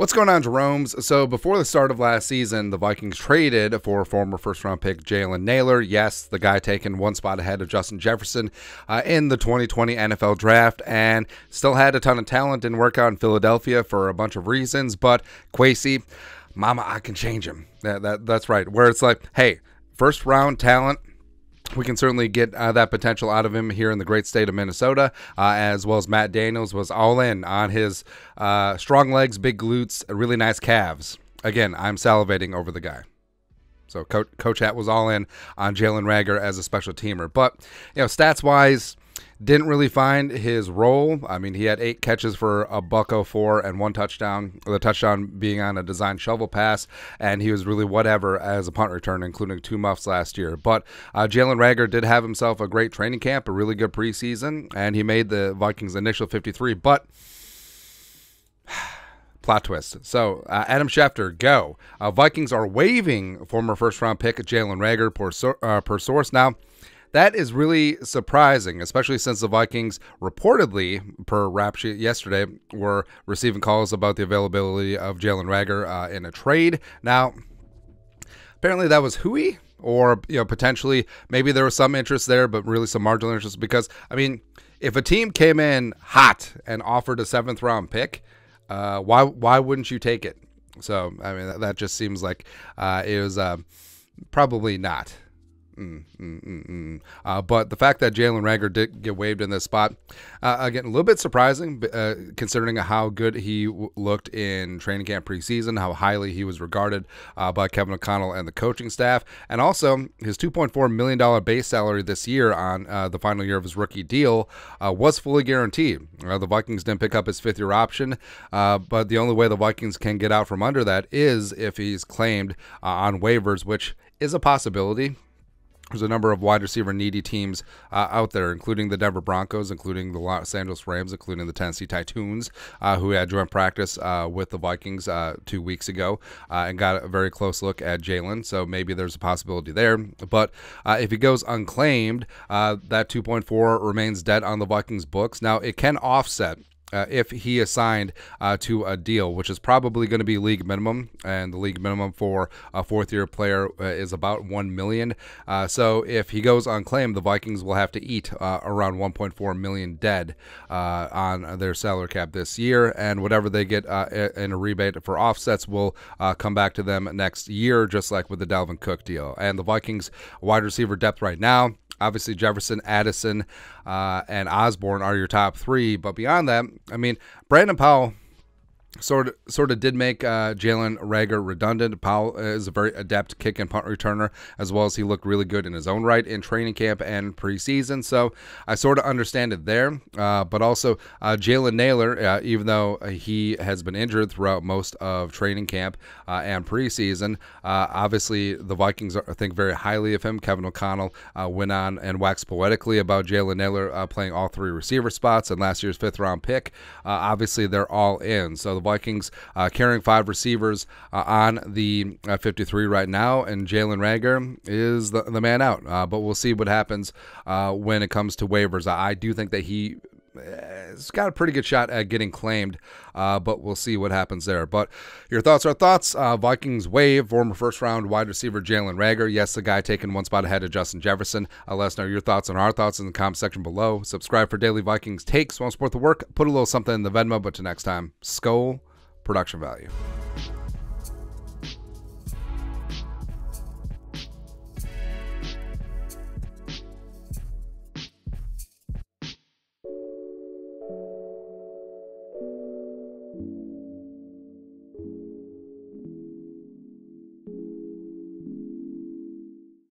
What's going on, Jerome's? So, before the start of last season, the Vikings traded for former first round pick Jalen Naylor. Yes, the guy taken one spot ahead of Justin Jefferson uh, in the 2020 NFL draft and still had a ton of talent. Didn't work out in Philadelphia for a bunch of reasons, but Kwesi, mama, I can change him. That, that, that's right. Where it's like, hey, first round talent, we can certainly get uh, that potential out of him here in the great state of Minnesota, uh, as well as Matt Daniels was all in on his uh, strong legs, big glutes, really nice calves. Again, I'm salivating over the guy. So Coach, Coach Hat was all in on Jalen Reagor as a special teamer. But, you know, stats wise, didn't really find his role. I mean, he had eight catches for a buck 04 and one touchdown, the touchdown being on a design shovel pass, and he was really whatever as a punt return, including two muffs last year. But uh, Jalen Reagor did have himself a great training camp, a really good preseason, and he made the Vikings' initial 53. But plot twist. So, uh, Adam Schefter, go. Uh, Vikings are waiving former first round pick Jalen Reagor per, uh, per source. Now, that is really surprising, especially since the Vikings reportedly, per rap sheet yesterday, were receiving calls about the availability of Jalen Reagor uh, in a trade. Now, apparently that was hooey, or you know potentially maybe there was some interest there, but really some marginal interest because I mean, if a team came in hot and offered a seventh round pick, uh, why why wouldn't you take it? So I mean that, that just seems like uh, it was uh, probably not. Mm, mm, mm, mm, uh, but the fact that Jalen Reagor did get waived in this spot, uh, again, a little bit surprising uh, considering how good he looked in training camp preseason, how highly he was regarded uh, by Kevin O'Connell and the coaching staff, and also his $2.4 million base salary this year on uh, the final year of his rookie deal uh, was fully guaranteed. the Vikings didn't pick up his fifth year option, but the only way the Vikings can get out from under that is if he's claimed on waivers, which is a possibility. There's a number of wide receiver needy teams uh, out there, including the Denver Broncos, including the Los Angeles Rams, including the Tennessee Titans, uh, who had joint practice uh, with the Vikings uh, two weeks ago uh, and got a very close look at Jalen. So maybe there's a possibility there. But uh, if he goes unclaimed, that 2.4 remains dead on the Vikings books. Now, it can offset uh, if he is signed uh, to a deal, which is probably going to be league minimum, and the league minimum for a fourth-year player uh, is about one million. Uh, so if he goes unclaimed, the Vikings will have to eat uh, around 1.4 million dead uh, on their salary cap this year, and whatever they get in a rebate for offsets will come back to them next year, just like with the Dalvin Cook deal. And the Vikings wide receiver depth right now Obviously, Jefferson, Addison, uh, and Osborn are your top three. But beyond that, I mean, Brandon Powell sort of sort of did make uh, Jalen Reagor redundant. Powell is a very adept kick and punt returner, as well as he looked really good in his own right in training camp and preseason. So I sort of understand it there. Uh, but also uh, Jalen Nailor, uh, even though he has been injured throughout most of training camp uh, and preseason, uh, obviously the Vikings are, think very highly of him. Kevin O'Connell went on and waxed poetically about Jalen Nailor playing all three receiver spots and last year's fifth round pick. obviously they're all in. So the Vikings uh, carrying five receivers uh, on the uh, 53 right now, and Jalen Reagor is the, the man out. But we'll see what happens when it comes to waivers. I, I do think that he has got a pretty good shot at getting claimed, uh, but we'll see what happens there. But your thoughts are thoughts. Uh, Vikings wave former first round wide receiver Jalen Reagor. Yes, the guy taking one spot ahead of Justin Jefferson. Uh, let us know your thoughts and our thoughts in the comment section below. Subscribe for daily Vikings takes. Want to support the work? Put a little something in the Venmo. But to next time, Skull production value.